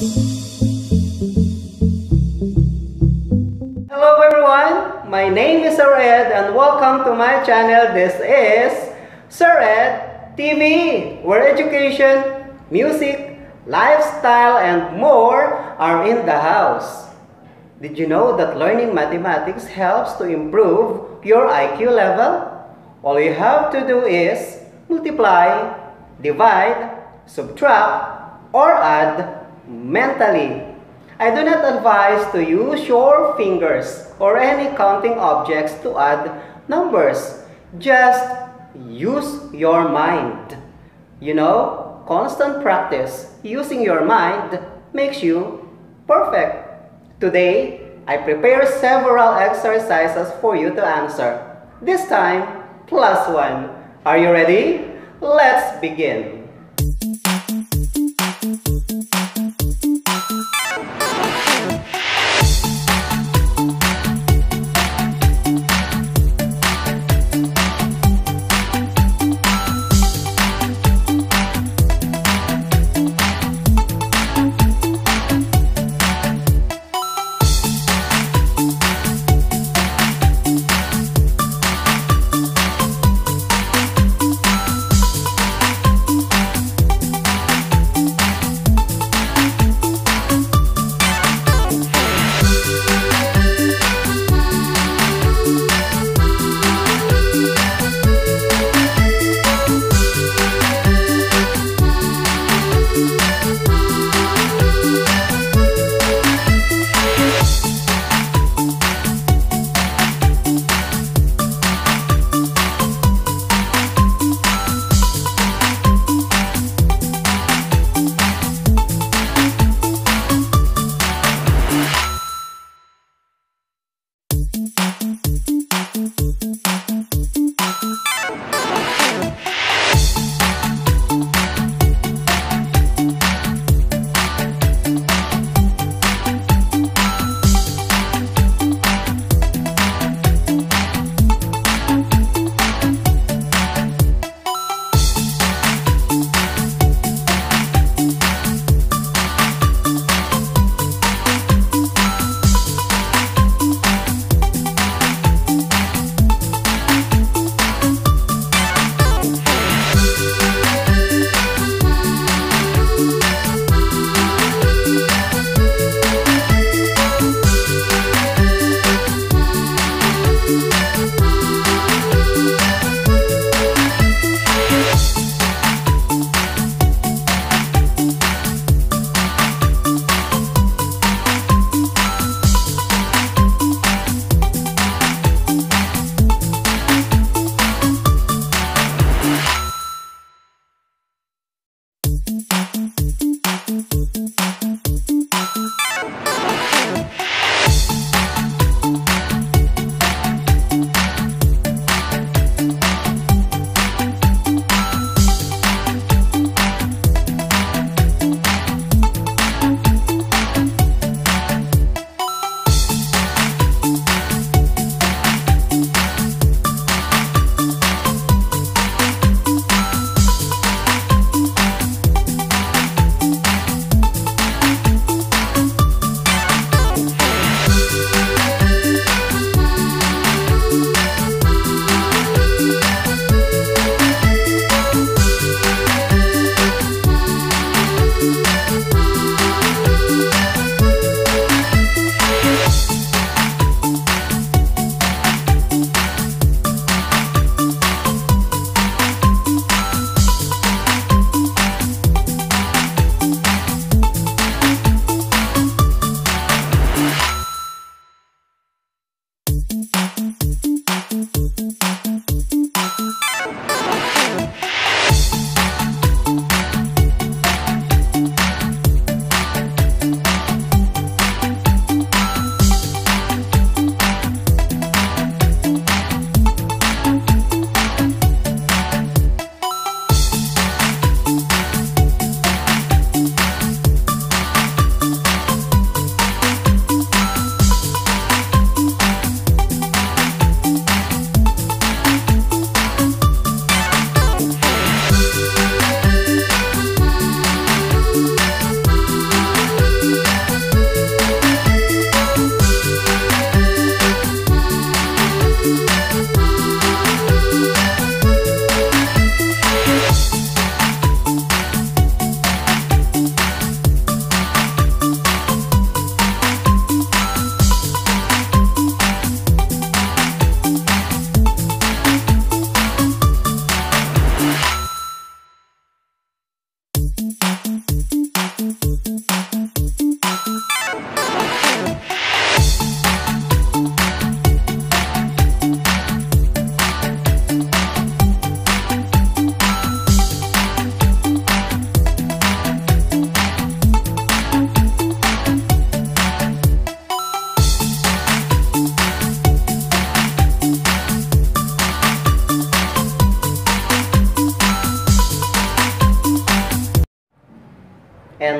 Hello everyone, my name is Ser Ed and welcome to my channel. This is Ser Ed TV, where education, music, lifestyle, and more are in the house. Did you know that learning mathematics helps to improve your IQ level? All you have to do is multiply, divide, subtract, or add mentally. I do not advise to use your fingers or any counting objects to add numbers. Just use your mind. You know, constant practice using your mind makes you perfect. Today, I prepare several exercises for you to answer. This time, plus one. Are you ready? Let's begin.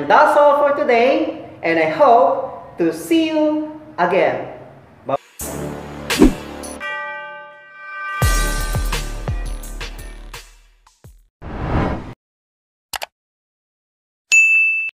That's all for today, and I hope to see you again.